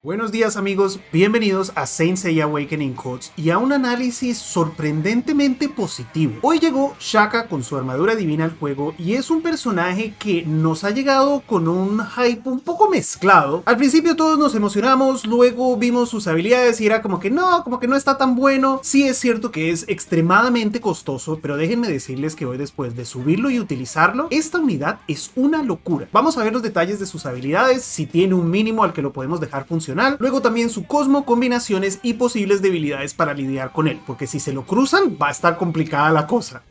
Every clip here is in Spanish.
Buenos días amigos, bienvenidos a Saint Seiya Awakening Codes y a un análisis sorprendentemente positivo. Hoy llegó Shaka con su armadura divina al juego y es un personaje que nos ha llegado con un hype un poco mezclado. Al principio todos nos emocionamos, luego vimos sus habilidades y era como que no, como que no está tan bueno. Sí es cierto que es extremadamente costoso, pero déjenme decirles que hoy después de subirlo y utilizarlo, esta unidad es una locura. Vamos a ver los detalles de sus habilidades, si tiene un mínimo al que lo podemos dejar funcionar luego también su cosmo, combinaciones y posibles debilidades para lidiar con él, porque si se lo cruzan va a estar complicada la cosa.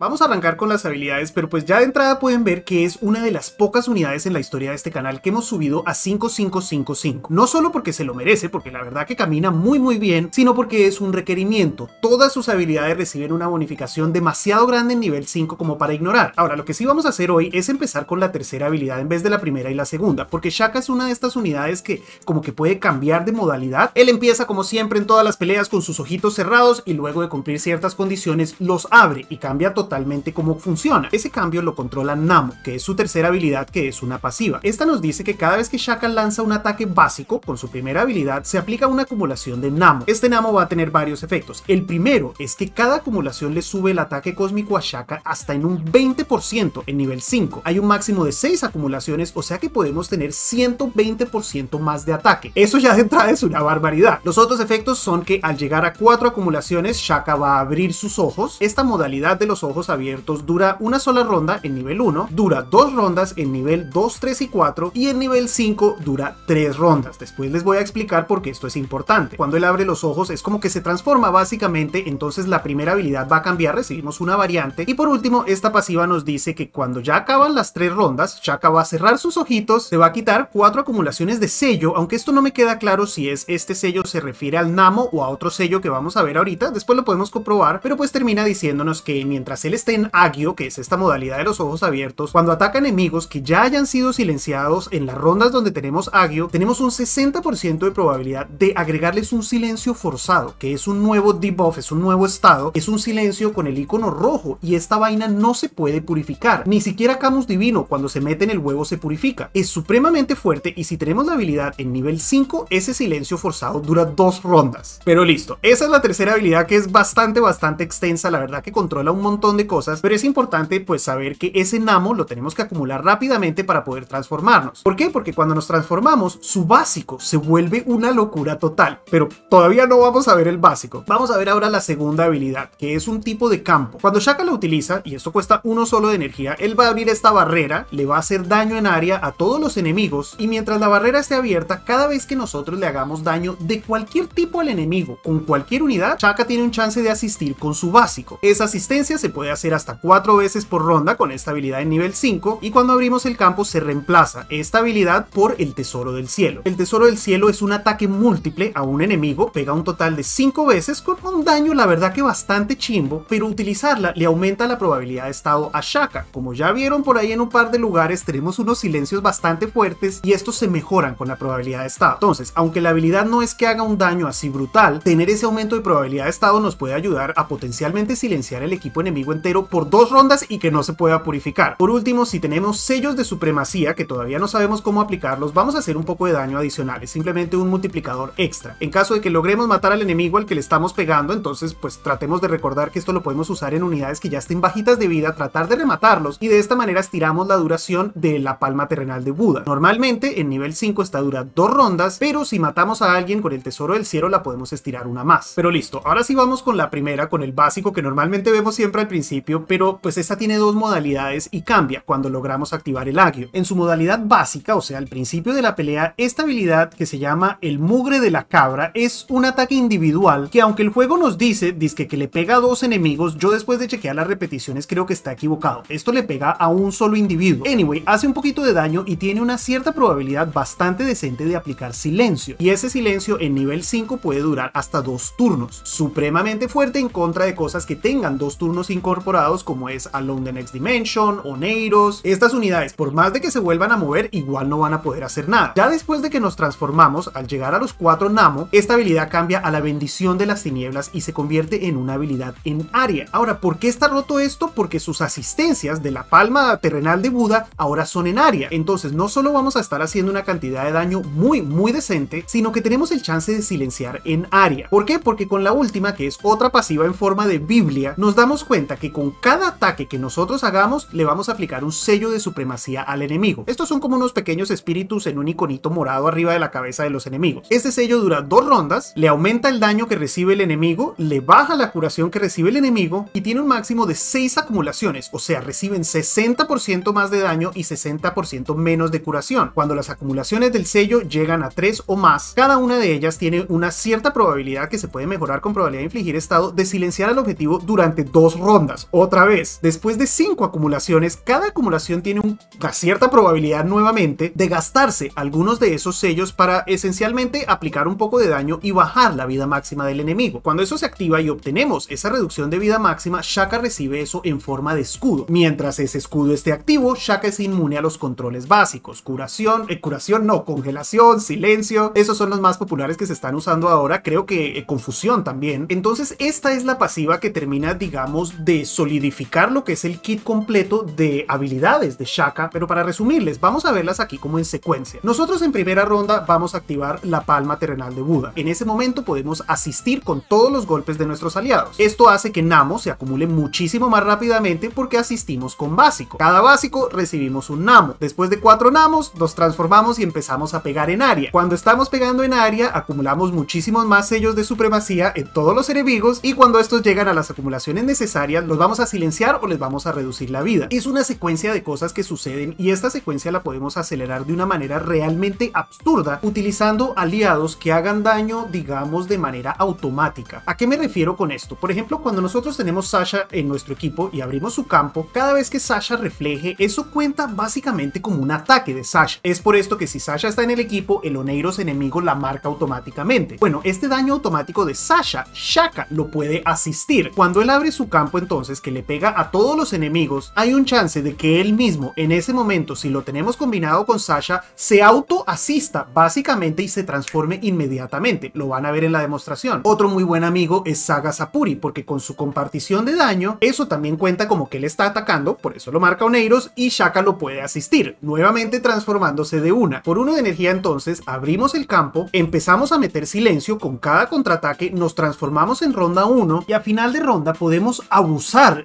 Vamos a arrancar con las habilidades, pero pues ya de entrada pueden ver que es una de las pocas unidades en la historia de este canal que hemos subido a 5555. No solo porque se lo merece, porque la verdad que camina muy muy bien, sino porque es un requerimiento. Todas sus habilidades reciben una bonificación demasiado grande en nivel 5 como para ignorar. Ahora, lo que sí vamos a hacer hoy es empezar con la tercera habilidad en vez de la primera y la segunda, porque Shaka es una de estas unidades que como que puede cambiar de modalidad. Él empieza como siempre en todas las peleas con sus ojitos cerrados y luego de cumplir ciertas condiciones los abre y cambia totalmente totalmente cómo funciona. Ese cambio lo controla Namo, que es su tercera habilidad que es una pasiva. Esta nos dice que cada vez que Shaka lanza un ataque básico con su primera habilidad, se aplica una acumulación de Namo. Este Namo va a tener varios efectos. El primero es que cada acumulación le sube el ataque cósmico a Shaka hasta en un 20% en nivel 5. Hay un máximo de 6 acumulaciones, o sea que podemos tener 120% más de ataque. Eso ya de entrada es una barbaridad. Los otros efectos son que al llegar a 4 acumulaciones, Shaka va a abrir sus ojos. Esta modalidad de los ojos abiertos dura una sola ronda en nivel 1, dura dos rondas en nivel 2, 3 y 4 y en nivel 5 dura 3 rondas. Después les voy a explicar por qué esto es importante. Cuando él abre los ojos es como que se transforma básicamente, entonces la primera habilidad va a cambiar, recibimos una variante y por último esta pasiva nos dice que cuando ya acaban las 3 rondas, Shaka va a cerrar sus ojitos, se va a quitar 4 acumulaciones de sello, aunque esto no me queda claro si es este sello se refiere al Namo o a otro sello que vamos a ver ahorita, después lo podemos comprobar, pero pues termina diciéndonos que mientras él él esté en Agio, que es esta modalidad de los ojos abiertos, cuando ataca enemigos que ya hayan sido silenciados en las rondas donde tenemos Agio, tenemos un 60% de probabilidad de agregarles un silencio forzado, que es un nuevo debuff, es un nuevo estado, es un silencio con el icono rojo y esta vaina no se puede purificar. Ni siquiera Camus Divino cuando se mete en el huevo se purifica. Es supremamente fuerte y si tenemos la habilidad en nivel 5, ese silencio forzado dura dos rondas. Pero listo, esa es la tercera habilidad que es bastante, bastante extensa, la verdad que controla un montón de cosas, pero es importante pues saber que ese Namo lo tenemos que acumular rápidamente para poder transformarnos. ¿Por qué? Porque cuando nos transformamos, su básico se vuelve una locura total, pero todavía no vamos a ver el básico. Vamos a ver ahora la segunda habilidad, que es un tipo de campo. Cuando Shaka lo utiliza, y esto cuesta uno solo de energía, él va a abrir esta barrera, le va a hacer daño en área a todos los enemigos, y mientras la barrera esté abierta, cada vez que nosotros le hagamos daño de cualquier tipo al enemigo, con cualquier unidad, Shaka tiene un chance de asistir con su básico. Esa asistencia se puede hacer hasta 4 veces por ronda con esta habilidad en nivel 5 y cuando abrimos el campo se reemplaza esta habilidad por el tesoro del cielo. El tesoro del cielo es un ataque múltiple a un enemigo, pega un total de 5 veces con un daño la verdad que bastante chimbo, pero utilizarla le aumenta la probabilidad de estado a Shaka. Como ya vieron por ahí en un par de lugares tenemos unos silencios bastante fuertes y estos se mejoran con la probabilidad de estado. Entonces, aunque la habilidad no es que haga un daño así brutal, tener ese aumento de probabilidad de estado nos puede ayudar a potencialmente silenciar el equipo enemigo entero por dos rondas y que no se pueda purificar. Por último, si tenemos sellos de supremacía que todavía no sabemos cómo aplicarlos, vamos a hacer un poco de daño adicional, es simplemente un multiplicador extra. En caso de que logremos matar al enemigo al que le estamos pegando, entonces pues tratemos de recordar que esto lo podemos usar en unidades que ya estén bajitas de vida, tratar de rematarlos y de esta manera estiramos la duración de la palma terrenal de Buda. Normalmente en nivel 5 esta dura dos rondas, pero si matamos a alguien con el tesoro del cielo la podemos estirar una más. Pero listo, ahora sí vamos con la primera, con el básico que normalmente vemos siempre al principio, pero pues esta tiene dos modalidades y cambia cuando logramos activar el agio. En su modalidad básica, o sea, al principio de la pelea, esta habilidad que se llama el mugre de la cabra es un ataque individual que aunque el juego nos dice, dice que le pega a dos enemigos, yo después de chequear las repeticiones creo que está equivocado. Esto le pega a un solo individuo. Anyway, hace un poquito de daño y tiene una cierta probabilidad bastante decente de aplicar silencio. Y ese silencio en nivel 5 puede durar hasta dos turnos. Supremamente fuerte en contra de cosas que tengan dos turnos sin incorporados como es Alone the Next Dimension, Oneiros. Estas unidades, por más de que se vuelvan a mover, igual no van a poder hacer nada. Ya después de que nos transformamos, al llegar a los 4 Namo, esta habilidad cambia a la bendición de las tinieblas y se convierte en una habilidad en área. Ahora, ¿por qué está roto esto? Porque sus asistencias de la palma terrenal de Buda ahora son en área. Entonces, no solo vamos a estar haciendo una cantidad de daño muy, muy decente, sino que tenemos el chance de silenciar en área. ¿Por qué? Porque con la última, que es otra pasiva en forma de Biblia, nos damos cuenta que con cada ataque que nosotros hagamos, le vamos a aplicar un sello de supremacía al enemigo. Estos son como unos pequeños espíritus en un iconito morado arriba de la cabeza de los enemigos. Este sello dura dos rondas, le aumenta el daño que recibe el enemigo, le baja la curación que recibe el enemigo y tiene un máximo de 6 acumulaciones, o sea, reciben 60% más de daño y 60% menos de curación. Cuando las acumulaciones del sello llegan a 3 o más, cada una de ellas tiene una cierta probabilidad que se puede mejorar con probabilidad de infligir estado de silenciar al objetivo durante dos rondas. Otra vez, después de 5 acumulaciones, cada acumulación tiene una cierta probabilidad nuevamente de gastarse algunos de esos sellos para esencialmente aplicar un poco de daño y bajar la vida máxima del enemigo. Cuando eso se activa y obtenemos esa reducción de vida máxima, Shaka recibe eso en forma de escudo. Mientras ese escudo esté activo, Shaka es inmune a los controles básicos, curación, eh, curación no, congelación, silencio, esos son los más populares que se están usando ahora, creo que eh, confusión también. Entonces esta es la pasiva que termina, digamos, de solidificar lo que es el kit completo de habilidades de Shaka, pero para resumirles, vamos a verlas aquí como en secuencia. Nosotros en primera ronda vamos a activar la palma terrenal de Buda. En ese momento podemos asistir con todos los golpes de nuestros aliados. Esto hace que Namo se acumule muchísimo más rápidamente porque asistimos con básico. Cada básico recibimos un Namo. Después de cuatro Namos, nos transformamos y empezamos a pegar en área. Cuando estamos pegando en área, acumulamos muchísimos más sellos de supremacía en todos los enemigos y cuando estos llegan a las acumulaciones necesarias, los vamos a silenciar o les vamos a reducir la vida. Es una secuencia de cosas que suceden y esta secuencia la podemos acelerar de una manera realmente absurda utilizando aliados que hagan daño, digamos, de manera automática. ¿A qué me refiero con esto? Por ejemplo, cuando nosotros tenemos Sasha en nuestro equipo y abrimos su campo, cada vez que Sasha refleje, eso cuenta básicamente como un ataque de Sasha. Es por esto que si Sasha está en el equipo, el Oneiros enemigo la marca automáticamente. Bueno, este daño automático de Sasha, Shaka lo puede asistir. Cuando él abre su campo entonces que le pega a todos los enemigos, hay un chance de que él mismo en ese momento, si lo tenemos combinado con Sasha, se auto asista básicamente y se transforme inmediatamente. Lo van a ver en la demostración. Otro muy buen amigo es Saga Sapuri, porque con su compartición de daño, eso también cuenta como que él está atacando, por eso lo marca Oneiros y Shaka lo puede asistir, nuevamente transformándose de una. Por uno de energía entonces, abrimos el campo, empezamos a meter silencio con cada contraataque, nos transformamos en ronda 1 y a final de ronda podemos abusar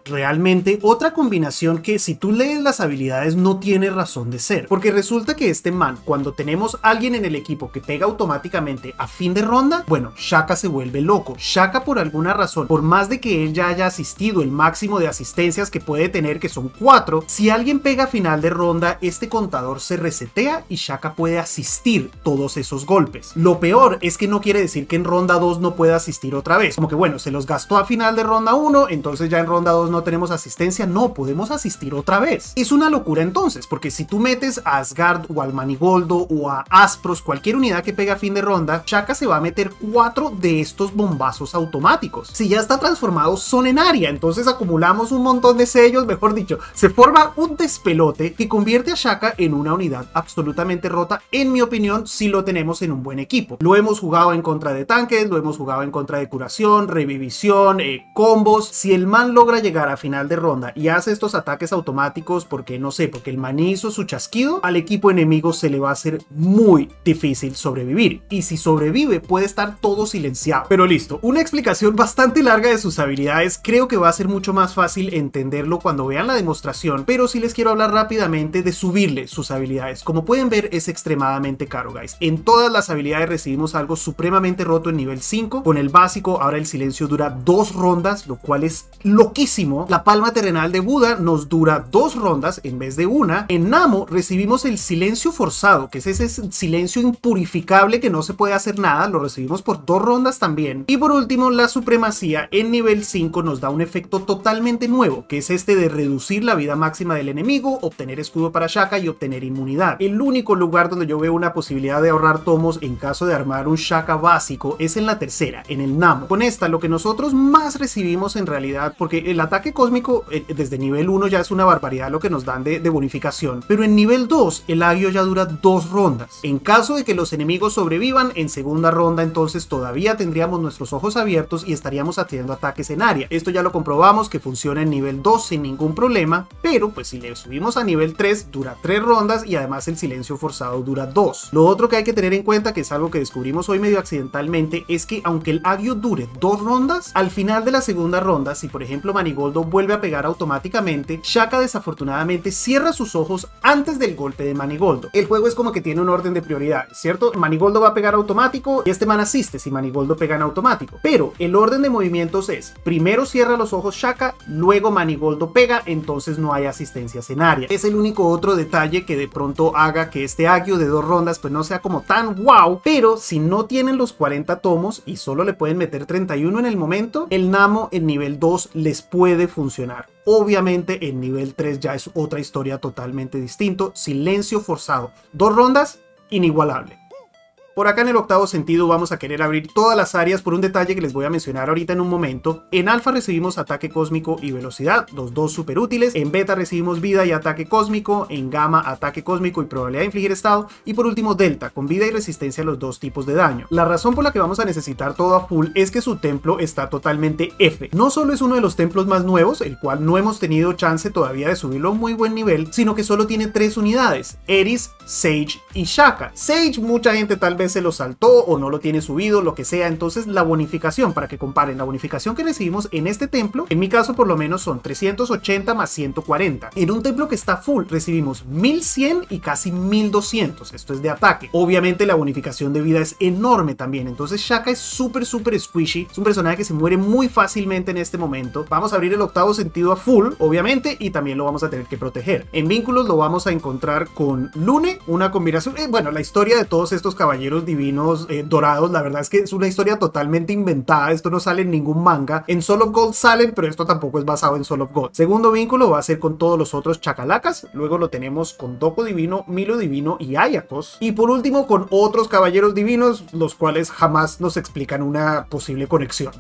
realmente otra combinación que si tú lees las habilidades no tiene razón de ser, porque resulta que este man, cuando tenemos alguien en el equipo que pega automáticamente a fin de ronda, bueno, Shaka se vuelve loco. Shaka por alguna razón, por más de que él ya haya asistido el máximo de asistencias que puede tener, que son 4, si alguien pega a final de ronda, este contador se resetea y Shaka puede asistir todos esos golpes. Lo peor es que no quiere decir que en ronda 2 no pueda asistir otra vez. Como que bueno, se los gastó a final de ronda 1, entonces ya ronda 2 no tenemos asistencia. No, podemos asistir otra vez. Es una locura entonces, porque si tú metes a Asgard o al Manigoldo o a Aspros, cualquier unidad que pega a fin de ronda, Shaka se va a meter 4 de estos bombazos automáticos. Si ya está transformado, son en área, entonces acumulamos un montón de sellos, mejor dicho, se forma un despelote que convierte a Shaka en una unidad absolutamente rota, en mi opinión, si lo tenemos en un buen equipo. Lo hemos jugado en contra de tanques, lo hemos jugado en contra de curación, revivisión, eh, combos. Si el man logra llegar a final de ronda y hace estos ataques automáticos porque no sé, porque el man hizo su chasquido, al equipo enemigo se le va a hacer muy difícil sobrevivir. Y si sobrevive, puede estar todo silenciado. Pero listo, una explicación bastante larga de sus habilidades. Creo que va a ser mucho más fácil entenderlo cuando vean la demostración. Pero sí les quiero hablar rápidamente de subirle sus habilidades. Como pueden ver, es extremadamente caro, guys. En todas las habilidades recibimos algo supremamente roto en nivel 5. Con el básico, ahora el silencio dura dos rondas, lo cual es loquísimo. La palma terrenal de Buda nos dura dos rondas en vez de una. En Namo recibimos el silencio forzado, que es ese silencio impurificable que no se puede hacer nada. Lo recibimos por dos rondas también. Y por último, la supremacía en nivel 5 nos da un efecto totalmente nuevo, que es este de reducir la vida máxima del enemigo, obtener escudo para Shaka y obtener inmunidad. El único lugar donde yo veo una posibilidad de ahorrar tomos en caso de armar un Shaka básico es en la tercera, en el Namo. Con esta, lo que nosotros más recibimos en realidad, porque el ataque cósmico eh, desde nivel 1 ya es una barbaridad lo que nos dan de, de bonificación, pero en nivel 2 el agio ya dura dos rondas. En caso de que los enemigos sobrevivan, en segunda ronda entonces todavía tendríamos nuestros ojos abiertos y estaríamos haciendo ataques en área. Esto ya lo comprobamos que funciona en nivel 2 sin ningún problema, pero pues si le subimos a nivel 3 dura 3 rondas y además el silencio forzado dura 2. Lo otro que hay que tener en cuenta, que es algo que descubrimos hoy medio accidentalmente, es que aunque el agio dure 2 rondas, al final de la segunda ronda, si por ejemplo Manigoldo vuelve a pegar automáticamente, Shaka desafortunadamente cierra sus ojos antes del golpe de Manigoldo. El juego es como que tiene un orden de prioridades, ¿cierto? Manigoldo va a pegar automático y este man asiste si Manigoldo pega en automático. Pero el orden de movimientos es, primero cierra los ojos Shaka, luego Manigoldo pega, entonces no hay asistencia en área. Es el único otro detalle que de pronto haga que este agio de dos rondas pues no sea como tan wow, pero si no tienen los 40 tomos y solo le pueden meter 31 en el momento, el Namo en nivel 2 puede funcionar. Obviamente en nivel 3 ya es otra historia totalmente distinto. Silencio forzado. Dos rondas, inigualable. Por acá en el octavo sentido vamos a querer abrir todas las áreas por un detalle que les voy a mencionar ahorita en un momento. En alfa recibimos ataque cósmico y velocidad, los dos súper útiles. En beta recibimos vida y ataque cósmico. En gamma ataque cósmico y probabilidad de infligir estado. Y por último delta, con vida y resistencia a los dos tipos de daño. La razón por la que vamos a necesitar todo a full es que su templo está totalmente F. No solo es uno de los templos más nuevos, el cual no hemos tenido chance todavía de subirlo a un muy buen nivel, sino que solo tiene tres unidades, Eris, Sage y Shaka. Sage mucha gente tal se lo saltó o no lo tiene subido, lo que sea. Entonces la bonificación, para que comparen, la bonificación que recibimos en este templo, en mi caso por lo menos son 380 más 140. En un templo que está full recibimos 1100 y casi 1200. Esto es de ataque. Obviamente la bonificación de vida es enorme también. Entonces Shaka es súper, súper squishy. Es un personaje que se muere muy fácilmente en este momento. Vamos a abrir el octavo sentido a full, obviamente, y también lo vamos a tener que proteger. En vínculos lo vamos a encontrar con Lune, una combinación, eh, bueno, la historia de todos estos caballeros divinos eh, dorados. La verdad es que es una historia totalmente inventada. Esto no sale en ningún manga. En Soul of Gold salen, pero esto tampoco es basado en Soul of Gold. Segundo vínculo va a ser con todos los otros chacalacas. Luego lo tenemos con Doko Divino, Milo Divino y Ayakos. Y por último con otros caballeros divinos, los cuales jamás nos explican una posible conexión.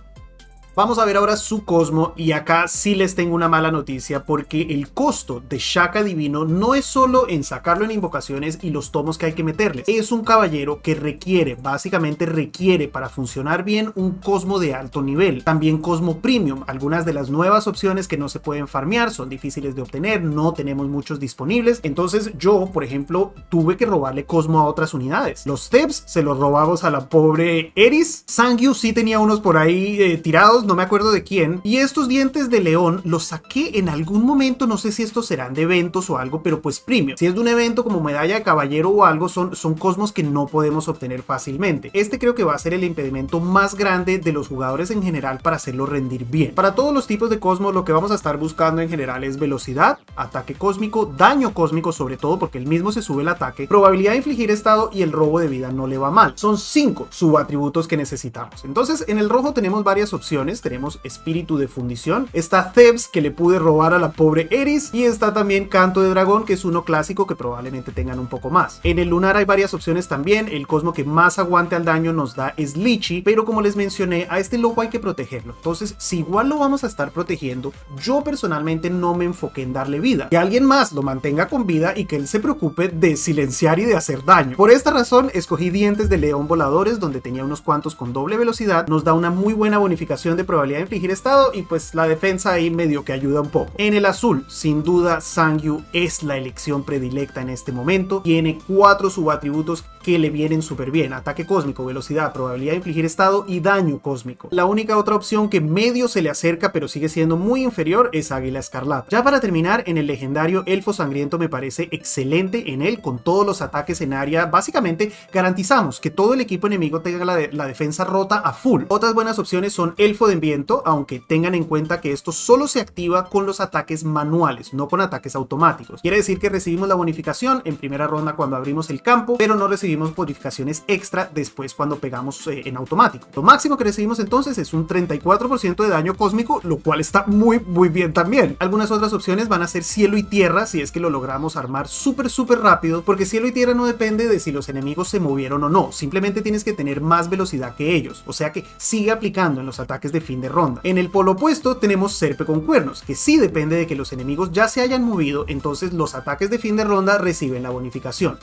Vamos a ver ahora su Cosmo y acá sí les tengo una mala noticia porque el costo de Shaka Divino no es solo en sacarlo en invocaciones y los tomos que hay que meterles. Es un caballero que requiere, básicamente requiere para funcionar bien un Cosmo de alto nivel. También Cosmo Premium. Algunas de las nuevas opciones que no se pueden farmear son difíciles de obtener, no tenemos muchos disponibles. Entonces yo, por ejemplo, tuve que robarle Cosmo a otras unidades. Los Steps se los robamos a la pobre Eris. Sangyu sí tenía unos por ahí eh, tirados no me acuerdo de quién. Y estos dientes de león los saqué en algún momento, no sé si estos serán de eventos o algo, pero pues premium. Si es de un evento como medalla de caballero o algo, son, son cosmos que no podemos obtener fácilmente. Este creo que va a ser el impedimento más grande de los jugadores en general para hacerlo rendir bien. Para todos los tipos de cosmos, lo que vamos a estar buscando en general es velocidad, ataque cósmico, daño cósmico, sobre todo porque el mismo se sube el ataque, probabilidad de infligir estado y el robo de vida no le va mal. Son cinco subatributos que necesitamos. Entonces, en el rojo tenemos varias opciones tenemos Espíritu de Fundición, está Thebs que le pude robar a la pobre Eris y está también Canto de Dragón que es uno clásico que probablemente tengan un poco más. En el lunar hay varias opciones también, el cosmo que más aguante al daño nos da es Lichi, pero como les mencioné, a este loco hay que protegerlo. Entonces, si igual lo vamos a estar protegiendo, yo personalmente no me enfoqué en darle vida. Que alguien más lo mantenga con vida y que él se preocupe de silenciar y de hacer daño. Por esta razón, escogí dientes de león voladores donde tenía unos cuantos con doble velocidad, nos da una muy buena bonificación de probabilidad de infligir estado y pues la defensa ahí medio que ayuda un poco. En el azul, sin duda Sangyu es la elección predilecta en este momento. Tiene cuatro subatributos que le vienen súper bien. Ataque cósmico, velocidad, probabilidad de infligir estado y daño cósmico. La única otra opción que medio se le acerca pero sigue siendo muy inferior es Águila Escarlata. Ya para terminar, en el legendario Elfo Sangriento me parece excelente en él con todos los ataques en área. Básicamente garantizamos que todo el equipo enemigo tenga la, la defensa rota a full. Otras buenas opciones son Elfo de Viento, aunque tengan en cuenta que esto solo se activa con los ataques manuales, no con ataques automáticos. Quiere decir que recibimos la bonificación en primera ronda cuando abrimos el campo, pero no recibimos bonificaciones extra después cuando pegamos eh, en automático. Lo máximo que recibimos entonces es un 34% de daño cósmico, lo cual está muy muy bien también. Algunas otras opciones van a ser cielo y tierra si es que lo logramos armar súper súper rápido, porque cielo y tierra no depende de si los enemigos se movieron o no, simplemente tienes que tener más velocidad que ellos, o sea que sigue aplicando en los ataques de fin de ronda. En el polo opuesto tenemos Serpe con cuernos, que sí depende de que los enemigos ya se hayan movido, entonces los ataques de fin de ronda reciben la bonificación.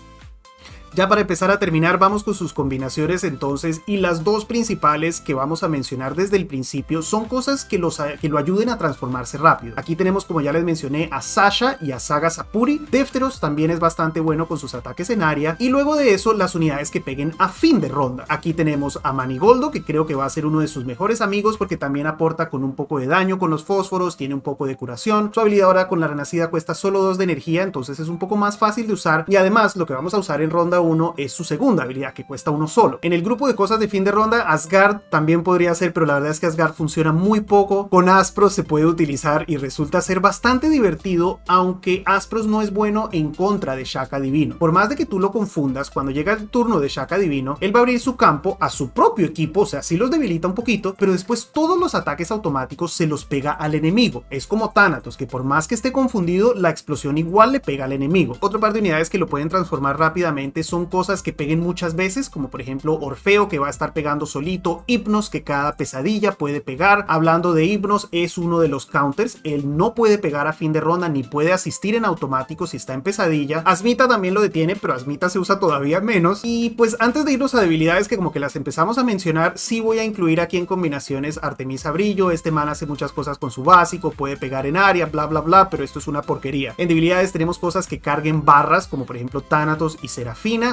Ya para empezar a terminar, vamos con sus combinaciones entonces, y las dos principales que vamos a mencionar desde el principio son cosas que, los, que lo ayuden a transformarse rápido. Aquí tenemos, como ya les mencioné, a Sasha y a Saga Sapuri. Defteros también es bastante bueno con sus ataques en área, y luego de eso, las unidades que peguen a fin de ronda. Aquí tenemos a Manigoldo, que creo que va a ser uno de sus mejores amigos porque también aporta con un poco de daño con los fósforos, tiene un poco de curación. Su habilidad ahora con la renacida cuesta solo 2 de energía, entonces es un poco más fácil de usar, y además lo que vamos a usar en ronda 1 es su segunda habilidad, que cuesta uno solo. En el grupo de cosas de fin de ronda, Asgard también podría ser, pero la verdad es que Asgard funciona muy poco. Con Aspros se puede utilizar y resulta ser bastante divertido, aunque Aspros no es bueno en contra de Shaka Divino. Por más de que tú lo confundas, cuando llega el turno de Shaka Divino, él va a abrir su campo a su propio equipo, o sea, sí los debilita un poquito, pero después todos los ataques automáticos se los pega al enemigo. Es como Thanatos, que por más que esté confundido, la explosión igual le pega al enemigo. Otra par de unidades que lo pueden transformar rápidamente son cosas que peguen muchas veces, como por ejemplo Orfeo que va a estar pegando solito, Hipnos que cada pesadilla puede pegar. Hablando de Hipnos, es uno de los counters, él no puede pegar a fin de ronda ni puede asistir en automático si está en pesadilla. Asmita también lo detiene, pero Asmita se usa todavía menos. Y pues antes de irnos a debilidades que como que las empezamos a mencionar, sí voy a incluir aquí en combinaciones Artemisa Brillo, este man hace muchas cosas con su básico, puede pegar en área, bla bla bla, pero esto es una porquería. En debilidades tenemos cosas que carguen barras, como por ejemplo Thanatos y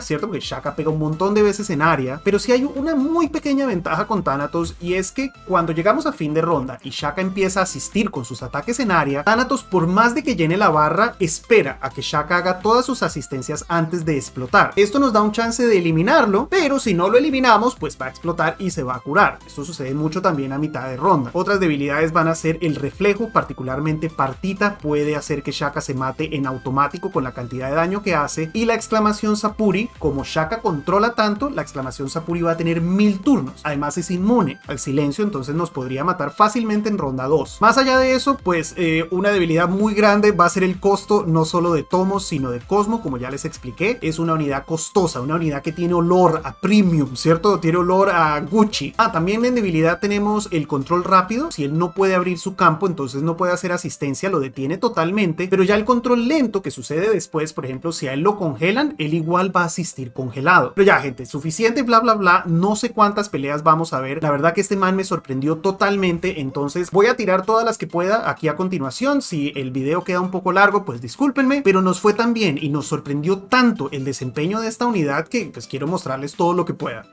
¿cierto? que Shaka pega un montón de veces en área, pero sí hay una muy pequeña ventaja con Thanatos y es que cuando llegamos a fin de ronda y Shaka empieza a asistir con sus ataques en área, Thanatos por más de que llene la barra, espera a que Shaka haga todas sus asistencias antes de explotar. Esto nos da un chance de eliminarlo, pero si no lo eliminamos, pues va a explotar y se va a curar. Esto sucede mucho también a mitad de ronda. Otras debilidades van a ser el reflejo, particularmente Partita puede hacer que Shaka se mate en automático con la cantidad de daño que hace y la exclamación Sapuri como Shaka controla tanto, la exclamación Sapuri va a tener mil turnos. Además es inmune al silencio, entonces nos podría matar fácilmente en ronda 2. Más allá de eso, pues eh, una debilidad muy grande va a ser el costo no solo de Tomos, sino de Cosmo, como ya les expliqué. Es una unidad costosa, una unidad que tiene olor a premium, ¿cierto? Tiene olor a Gucci. Ah, también en debilidad tenemos el control rápido. Si él no puede abrir su campo, entonces no puede hacer asistencia, lo detiene totalmente. Pero ya el control lento que sucede después, por ejemplo, si a él lo congelan, él igual va a asistir congelado. Pero ya, gente, suficiente, bla, bla, bla. No sé cuántas peleas vamos a ver. La verdad que este man me sorprendió totalmente. Entonces voy a tirar todas las que pueda aquí a continuación. Si el video queda un poco largo, pues discúlpenme. Pero nos fue tan bien y nos sorprendió tanto el desempeño de esta unidad que pues quiero mostrarles todo lo que pueda.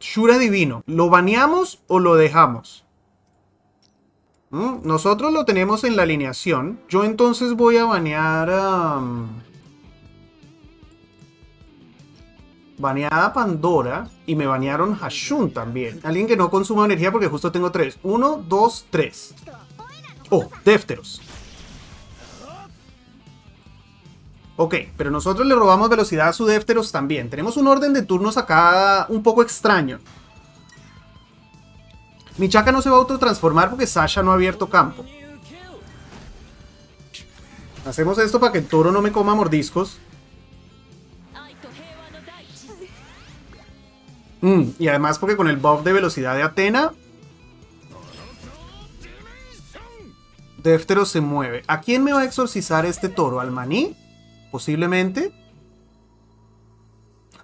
Shura Divino, ¿lo baneamos o lo dejamos? ¿Mm? Nosotros lo tenemos en la alineación. Yo entonces voy a banear a... baneada Pandora y me banearon Hashun también. Alguien que no consuma energía porque justo tengo tres. Uno, dos, tres. Oh, Defteros. Ok, pero nosotros le robamos velocidad a su Defteros también. Tenemos un orden de turnos acá un poco extraño. Mi Chaka no se va a autotransformar porque Sasha no ha abierto campo. Hacemos esto para que el toro no me coma mordiscos. Mm, y además porque con el buff de velocidad de Atena... Deftero se mueve. ¿A quién me va a exorcizar este toro? ¿Al maní? Posiblemente.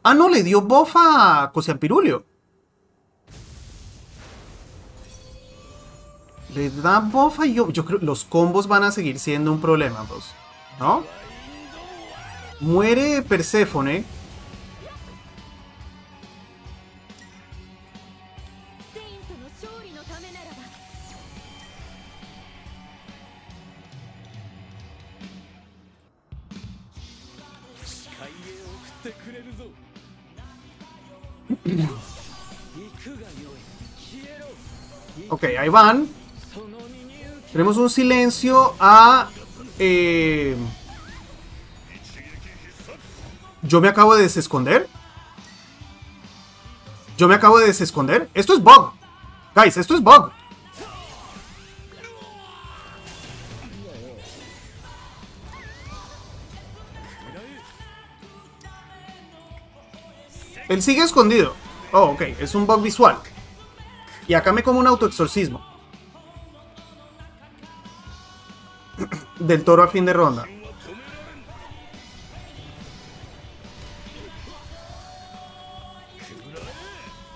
Ah, no, le dio buff a Cosiampirulio. Le da buff a yo. Yo creo los combos van a seguir siendo un problema, pues. ¿No? Muere Perséfone. Ahí van. Tenemos un silencio a... Eh, yo me acabo de desesconder. Yo me acabo de desesconder. Esto es bug. Guys, esto es bug. Él sigue escondido. Oh, ok. Es un bug visual. Y acá me como un autoexorcismo. Del toro a fin de ronda.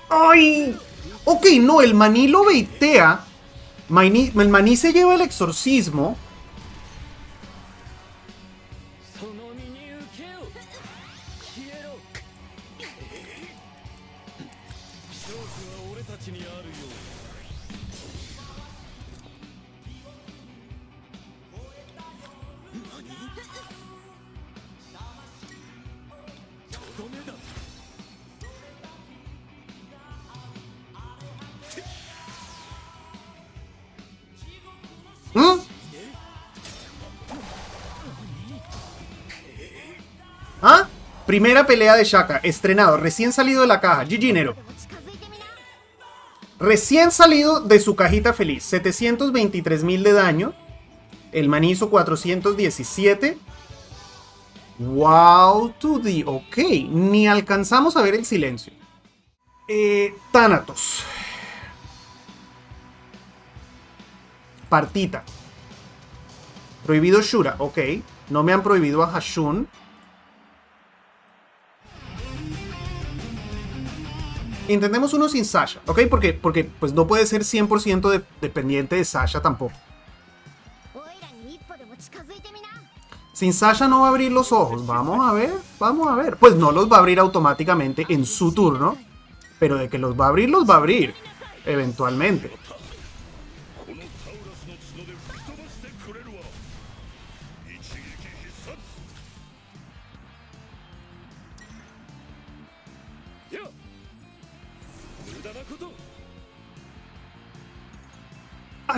¡Ay! Ok, no, el maní lo baitea. el maní se lleva el exorcismo. ¿Mm? ¿Ah? Primera pelea de Shaka, estrenado, recién salido de la caja. GG Nero. Recién salido de su cajita feliz. 723 mil de daño. El manizo 417. Wow to the... Ok, ni alcanzamos a ver el silencio. Eh, Thanatos. Partita. Prohibido Shura, ok. No me han prohibido a Hashun. Intentemos uno sin Sasha, ¿ok? Porque, porque pues no puede ser 100% dependiente de Sasha tampoco. Sin Sasha no va a abrir los ojos. Vamos a ver, vamos a ver. Pues no los va a abrir automáticamente en su turno. Pero de que los va a abrir, los va a abrir. Eventualmente.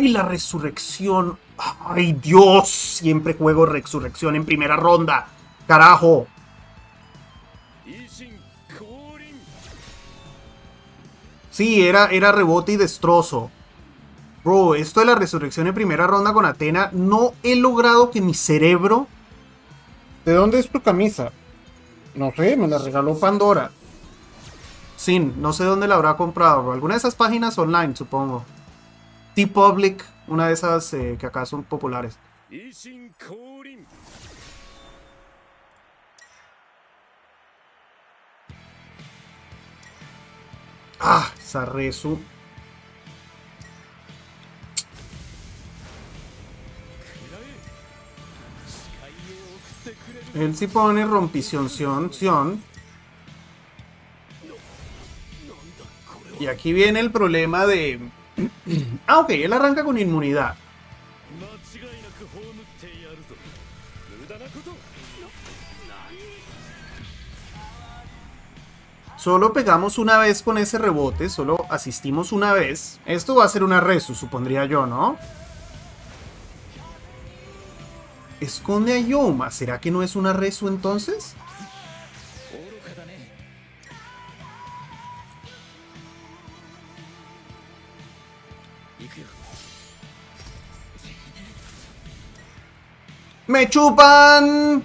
¡Ay, la resurrección! ¡Ay, Dios! Siempre juego resurrección en primera ronda. ¡Carajo! Sí, era, era rebote y destrozo. Bro, esto de la resurrección en primera ronda con Atena, no he logrado que mi cerebro... ¿De dónde es tu camisa? No sé, me la regaló Pandora. Sin, no sé dónde la habrá comprado, bro. Alguna de esas páginas online, supongo. T-Public, una de esas eh, que acá son populares. Ah, Sarresu. Él sí pone rompición, sion. Y aquí viene el problema de ah, ok, él arranca con inmunidad. Solo pegamos una vez con ese rebote, solo asistimos una vez. Esto va a ser una resu, supondría yo, ¿no? Esconde a Yoma. ¿Será que no es una resu entonces? ¡Me chupan!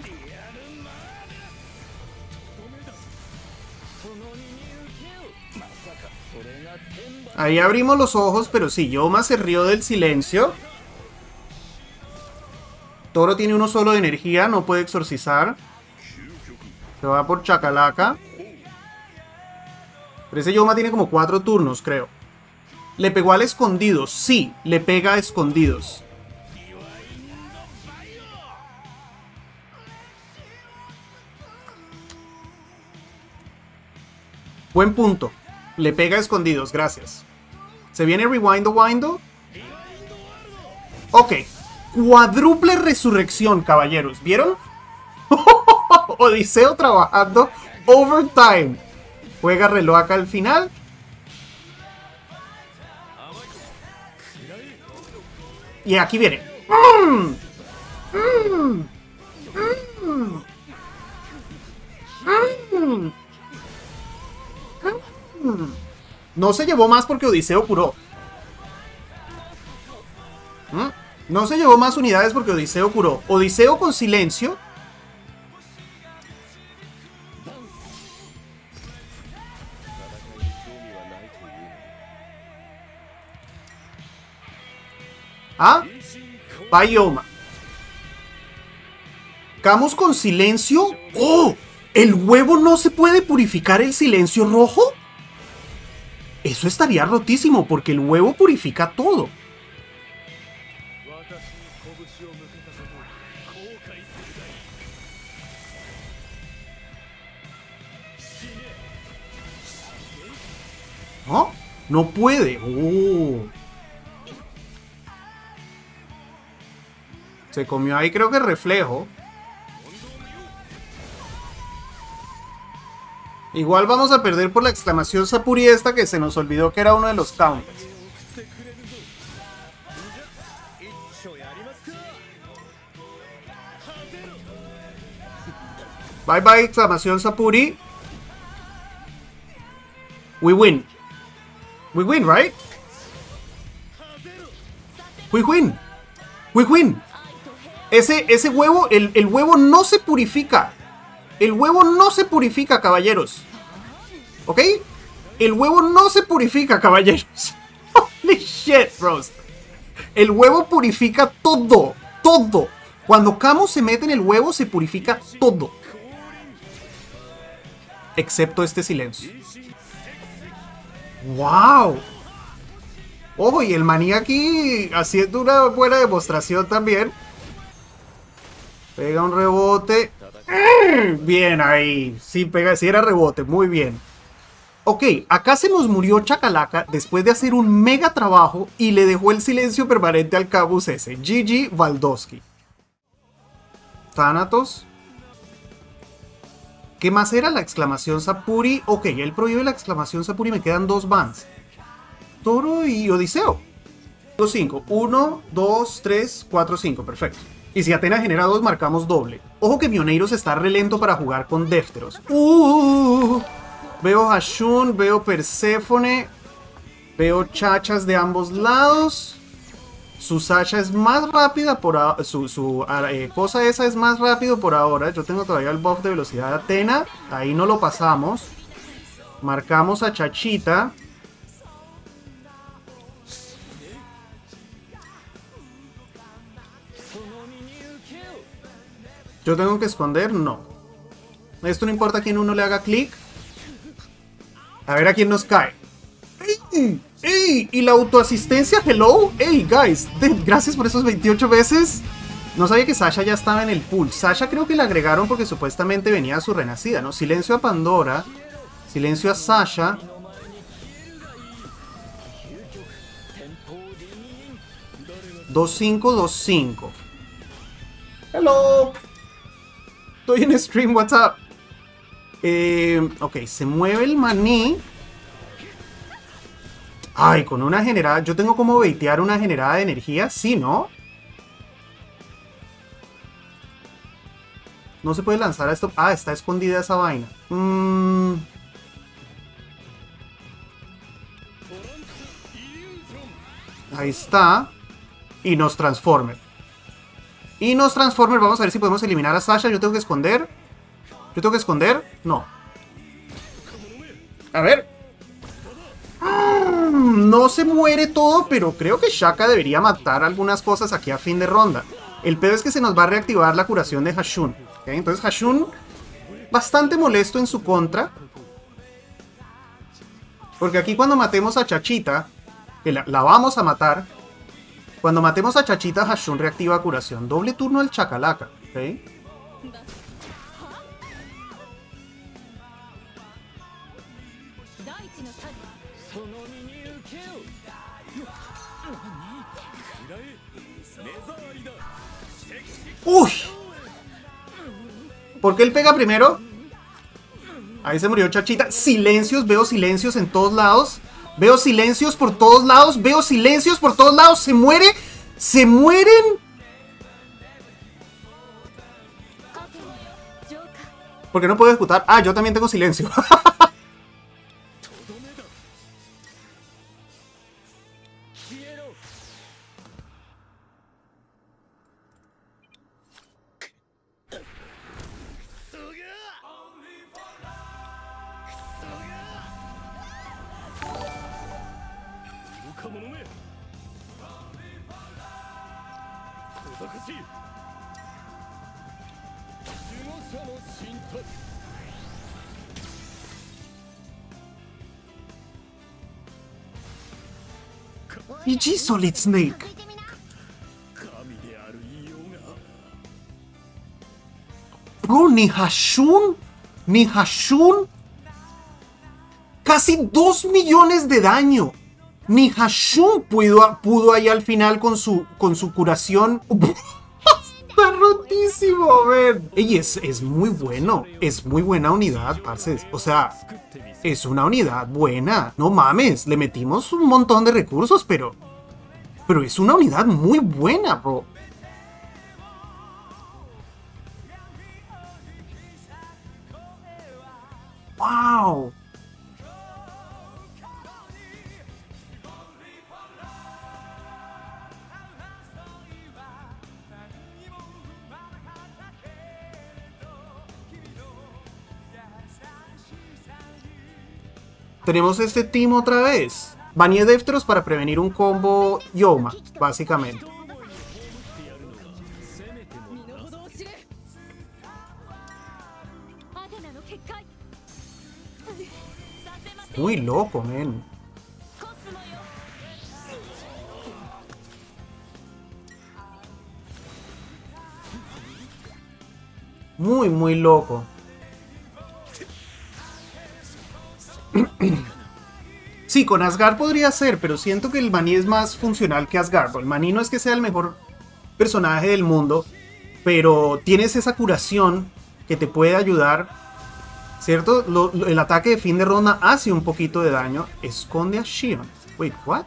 Ahí abrimos los ojos, pero sí, Yoma se rió del silencio. Toro tiene uno solo de energía, no puede exorcizar. Se va por Chacalaca. Pero ese Yoma tiene como cuatro turnos, creo. Le pegó al escondido. Sí, le pega a escondidos. Buen punto. Le pega a escondidos, gracias. ¿Se viene Rewindo Windo? Ok. Cuádruple resurrección, caballeros. ¿Vieron? Odiseo trabajando overtime. Juega reloj acá al final. Y aquí viene. Mm. Mm. Mm. No se llevó más porque Odiseo curó. ¿Mm? No se llevó más unidades porque Odiseo curó. Odiseo con silencio. ¿Ah? Bioma. Camus con silencio. ¡Oh! ¿El huevo no se puede purificar el silencio rojo? Eso estaría rotísimo porque el huevo purifica todo. ¿No? No puede. Oh. Se comió ahí creo que reflejo. Igual vamos a perder por la exclamación Sapuri esta que se nos olvidó que era uno de los counters. Bye bye, exclamación Sapuri. We win. We win, right? We win. We win. Ese, ese huevo, el, el huevo no se purifica. El huevo no se purifica, caballeros. ¿Ok? El huevo no se purifica, caballeros. Holy shit, bros. El huevo purifica todo. Todo. Cuando Camus se mete en el huevo, se purifica todo. Excepto este silencio. ¡Wow! Ojo, y el maní aquí haciendo una buena demostración también. Pega un rebote. Bien ahí. Sí, pega, sí era rebote. Muy bien. Ok, acá se nos murió Chacalaca después de hacer un mega trabajo y le dejó el silencio permanente al Cabus ese. GG Valdowski. Thanatos. ¿Qué más era la exclamación Sapuri? Ok, él prohíbe la exclamación Sapuri. Me quedan dos bans. Toro y Odiseo. 5. 1, 2, 3, 4, 5. Perfecto. Y si Atena genera 2, marcamos doble. Ojo que Mioneiros está relento para jugar con Défteros. Uh, veo Hashun, veo Perséfone. Veo chachas de ambos lados. Su Sasha es más rápida por ahora. Su, su eh, cosa esa es más rápido por ahora. Yo tengo todavía el buff de velocidad de Atena. Ahí no lo pasamos. Marcamos a Chachita. ¿Yo tengo que esconder? No. Esto no importa a quién uno le haga clic. A ver a quién nos cae. ¡Ey! ¡Ey! ¿Y la autoasistencia? ¿Hello? ¡Ey, guys! gracias por esos 28 veces. No sabía que Sasha ya estaba en el pool. Sasha creo que la agregaron porque supuestamente venía a su renacida, ¿no? Silencio a Pandora. Silencio a Sasha. Dos cinco, dos cinco. Hello. Estoy en stream, what's up? Eh, ok, se mueve el maní. Ay, con una generada. Yo tengo como baitear una generada de energía. Sí, ¿no? No se puede lanzar a esto. Ah, está escondida esa vaina. Mm. Ahí está. Y nos transforma. Y nos Transformer, vamos a ver si podemos eliminar a Sasha. Yo tengo que esconder. Yo tengo que esconder. No. A ver. Mm, no se muere todo, pero creo que Shaka debería matar algunas cosas aquí a fin de ronda. El pedo es que se nos va a reactivar la curación de Hashun. Entonces Hashun, bastante molesto en su contra. Porque aquí cuando matemos a Chachita, la vamos a matar, cuando matemos a Chachita, Hashun reactiva curación. Doble turno al Chacalaca. ¿ok? ¡Uy! ¿Por qué él pega primero? Ahí se murió Chachita. Silencios, veo silencios en todos lados. Veo silencios por todos lados, veo silencios por todos lados, se muere, se mueren. Porque no puedo ejecutar. Ah, yo también tengo silencio. GG Solid Snake. Bro, ni Hashun, ni Hashun. Casi 2 millones de daño. Ni Hashun pudo, pudo ahí al final con su, curación. Está rotísimo, ven. Ey, es, es muy bueno. Es muy buena unidad, parce. O sea, es una unidad buena. No mames, le metimos un montón de recursos, pero... Pero es una unidad muy buena, bro. Tenemos este team otra vez. Banía Defteros para prevenir un combo Yoma, básicamente. Muy loco, men. Muy, muy loco. Sí, con Asgard podría ser, pero siento que el Maní es más funcional que Asgard. El Maní no es que sea el mejor personaje del mundo, pero tienes esa curación que te puede ayudar, ¿cierto? el ataque de fin de ronda hace un poquito de daño. Esconde a Shion. Wait, what?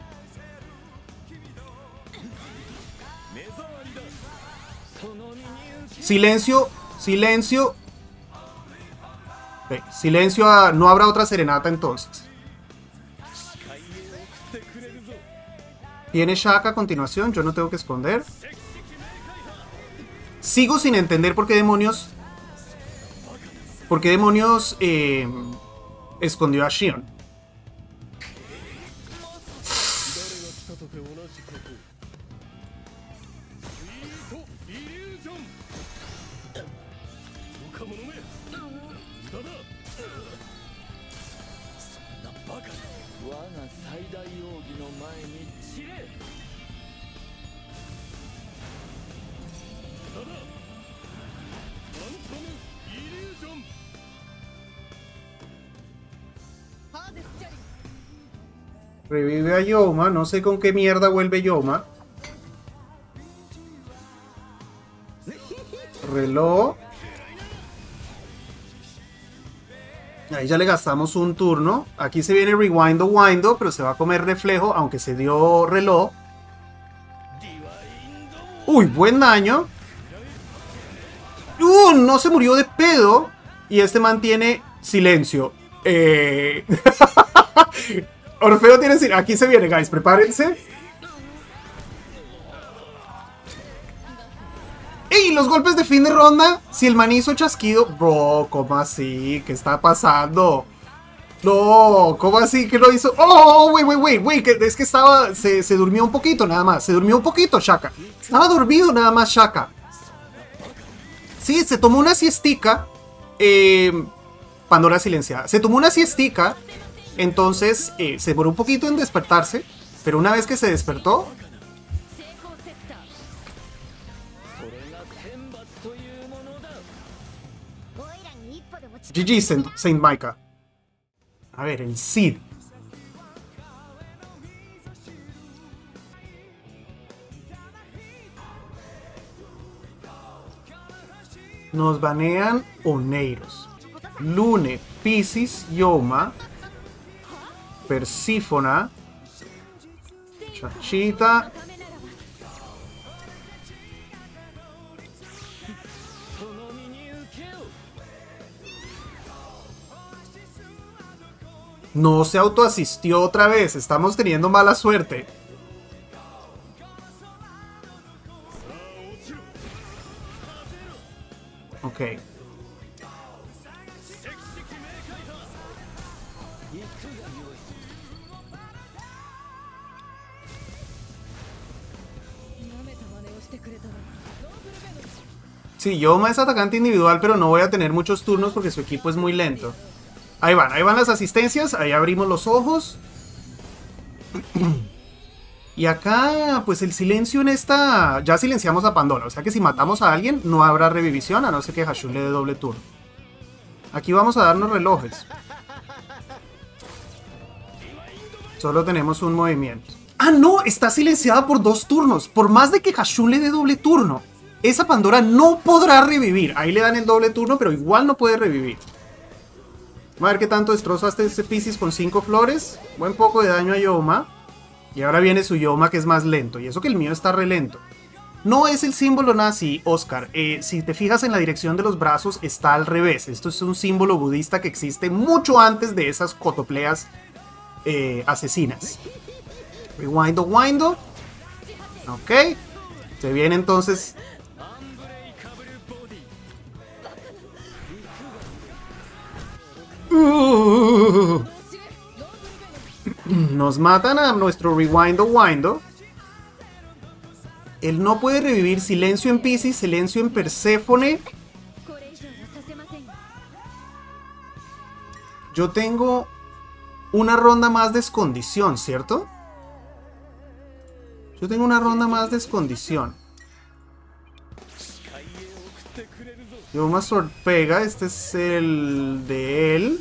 Silencio, silencio. Silencio, no habrá otra serenata entonces. Tiene Shaka a continuación, yo no tengo que esconder. Sigo sin entender por qué demonios... ¿Por qué demonios eh, escondió a Shion? Revive a Yoma. No sé con qué mierda vuelve Yoma. Reloj. Ahí ya le gastamos un turno. Aquí se viene Rewindo Windo, pero se va a comer reflejo, aunque se dio reloj. Uy, buen daño. Uh, no se murió de pedo. Y este mantiene silencio. Eh... Orfeo tiene... Aquí se viene, guys. Prepárense. ¡Ey! Los golpes de fin de ronda. Si el maní hizo chasquido. Bro, ¿cómo así? ¿Qué está pasando? No, ¿cómo así que lo hizo? ¡Oh! Wait, wait, wait, wait. Es que estaba. Se, durmió un poquito nada más. Se durmió un poquito, Shaka. Estaba dormido nada más, Shaka. Sí, se tomó una siestica. Eh, Pandora silenciada. Se tomó una siestica entonces eh, se demoró un poquito en despertarse, pero una vez que se despertó... GG Saint, Micah. A ver, el Cid. Nos banean Oneiros. Lune, Pisces, Yoma, Persífona. Chachita. No se autoasistió otra vez. Estamos teniendo mala suerte. Sí, Yoma es atacante individual, pero no voy a tener muchos turnos porque su equipo es muy lento. Ahí van, ahí van las asistencias, ahí abrimos los ojos. Y acá, pues el silencio en esta... Ya silenciamos a Pandora, o sea que si matamos a alguien no habrá revivisión, a no ser que Hashun le dé doble turno. Aquí vamos a darnos relojes. Solo tenemos un movimiento. ¡Ah, no! Está silenciada por dos turnos. Por más de que Hashun le dé doble turno. Esa Pandora no podrá revivir. Ahí le dan el doble turno, pero igual no puede revivir. A ver qué tanto destrozaste este Pisces con 5 flores. Buen poco de daño a Yoma. Y ahora viene su Yoma que es más lento. Y eso que el mío está re lento. No es el símbolo nazi, Oscar. Eh, si te fijas en la dirección de los brazos, está al revés. Esto es un símbolo budista que existe mucho antes de esas cotopleas eh, asesinas. Rewindo, windo. Ok. Se viene entonces Nos matan a nuestro Rewindo Windo. Él no puede revivir silencio en Pisces, silencio en Perséfone. Yo tengo una ronda más de escondición, ¿cierto? Yo tengo una ronda más de escondición. Yo más pega, este es el de él.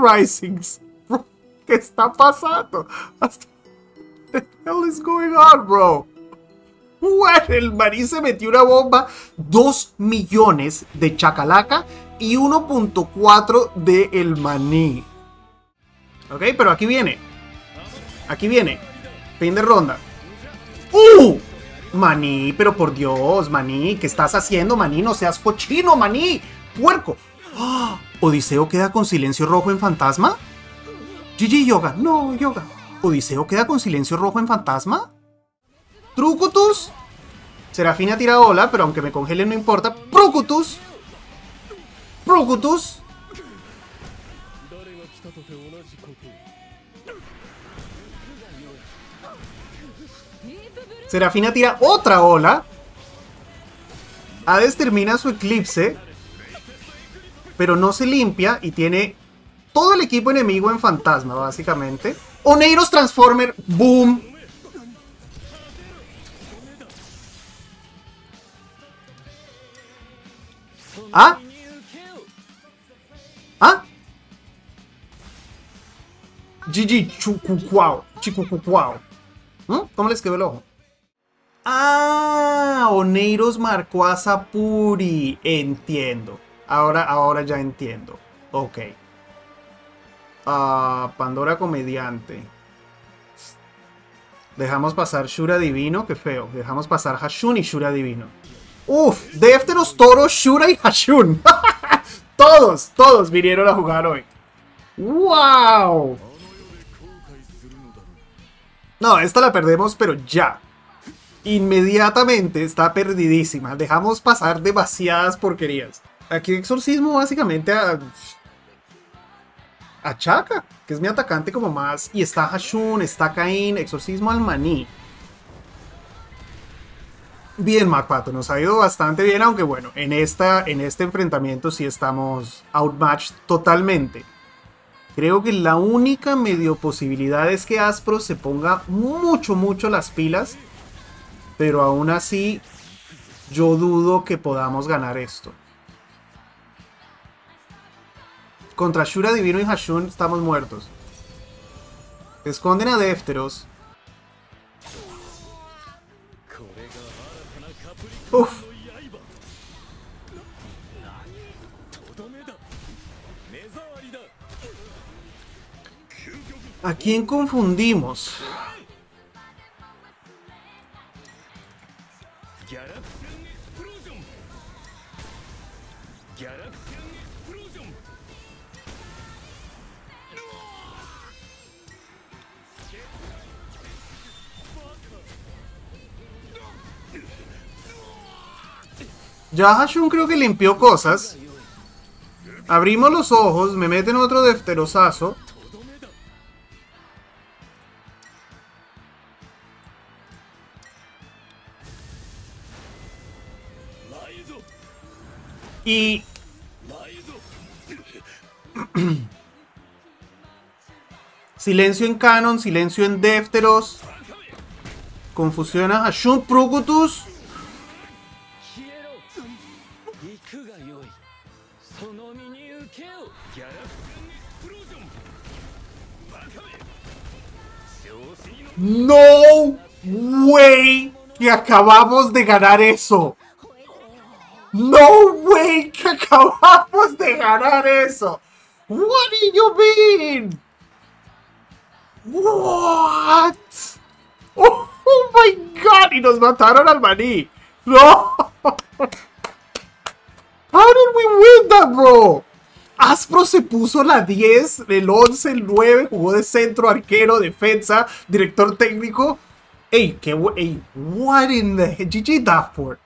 Risings. ¿Qué está pasando? What the hell is going on, bro? El maní se metió una bomba. 2 millones de chacalaca y 1.4 de el maní. Ok, pero aquí viene. Aquí viene. Fin de ronda. ¡Uh! Maní, pero por Dios, Maní, ¿qué estás haciendo, Maní? No seas cochino, Maní. Puerco. ¡Ah! ¿Odiseo queda con silencio rojo en fantasma? GG Yoga, no, Yoga. ¿Odiseo queda con silencio rojo en fantasma? ¿Trucutus? Serafina tira ola, pero aunque me congele no importa. ¡Prucutus! ¡Prucutus! Serafina tira otra ola. Hades termina su eclipse pero no se limpia y tiene todo el equipo enemigo en fantasma, básicamente. Oneiros Transformer, boom. ¿Ah? ¿Ah? GG Chucucuao. Chicucucuao. ¿Mm? ¿Cómo les quedó el ojo? Ah, Oneiros marcó a Sapuri. Entiendo. Ahora, ahora ya entiendo. Ok. Ah, Pandora Comediante. Dejamos pasar Shura Divino, qué feo. Dejamos pasar Hashun y Shura Divino. Uf, Defteros, Toro, Shura y Hashun. todos, todos vinieron a jugar hoy. ¡Wow! No, esta la perdemos, pero ya. Inmediatamente está perdidísima. Dejamos pasar demasiadas porquerías. Aquí exorcismo básicamente a, a Chaka, que es mi atacante como más. Y está Hashun, está Cain, exorcismo al maní. Bien, MacPato, nos ha ido bastante bien, aunque bueno, en, esta, en este enfrentamiento sí estamos outmatched totalmente. Creo que la única medio posibilidad es que Aspro se ponga mucho, mucho las pilas. Pero aún así, yo dudo que podamos ganar esto. Contra Shura Divino y Hashun estamos muertos. Esconden a Defteros. Uf. ¿A quién confundimos? Ya Hashun creo que limpió cosas. Abrimos los ojos, me meten otro defterosazo. Y... silencio en Canon, silencio en Defteros. Confusión a Hashun Prugutus. Acabamos de ganar eso. No way que acabamos de ganar eso. What do you mean? What? Oh, my god, y nos mataron al maní. No. How did we win that, bro? Aspro se puso la 10, el 11, el 9, jugó de centro, arquero, defensa, director técnico. Ey, qué ey, what in the GG Daftport.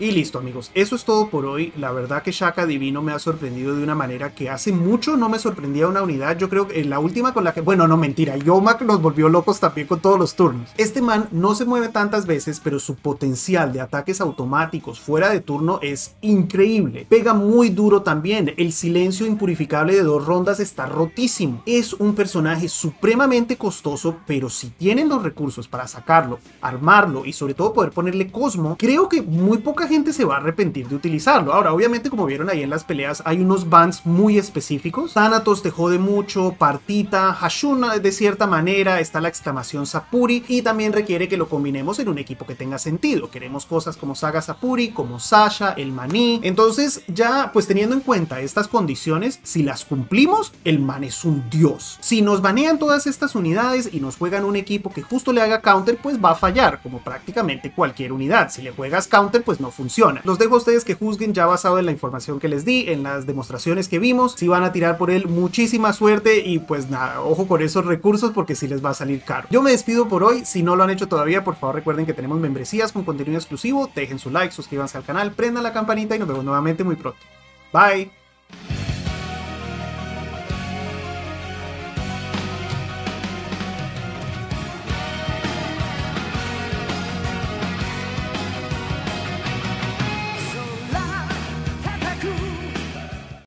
Y listo amigos, eso es todo por hoy. La verdad que Shaka Divino me ha sorprendido de una manera que hace mucho no me sorprendía una unidad. Yo creo que la última con la que... Bueno, no mentira, Yomak nos volvió locos también con todos los turnos. Este man no se mueve tantas veces, pero su potencial de ataques automáticos fuera de turno es increíble. Pega muy duro también. El silencio impurificable de dos rondas está rotísimo. Es un personaje supremamente costoso, pero si tienen los recursos para sacarlo, armarlo y sobre todo poder ponerle Cosmo, creo que muy poca gente se va a arrepentir de utilizarlo. Ahora, obviamente, como vieron ahí en las peleas, hay unos bans muy específicos. Thanatos te jode mucho, Partita, Hashuna de cierta manera, está la exclamación Sapuri y también requiere que lo combinemos en un equipo que tenga sentido. Queremos cosas como Saga Sapuri, como Sasha, el Maní. Entonces, ya pues teniendo en cuenta estas condiciones, si las cumplimos, el man es un dios. Si nos banean todas estas unidades y nos juegan un equipo que justo le haga counter, pues va a fallar, como prácticamente cualquier unidad. Si le juegas counter, pues no funciona. Los dejo a ustedes que juzguen ya basado en la información que les di, en las demostraciones que vimos. Si van a tirar por él, muchísima suerte y pues nada, ojo con esos recursos porque si les va a salir caro. Yo me despido por hoy, si no lo han hecho todavía, por favor recuerden que tenemos membresías con contenido exclusivo, dejen su like, suscríbanse al canal, prendan la campanita y nos vemos nuevamente muy pronto. Bye.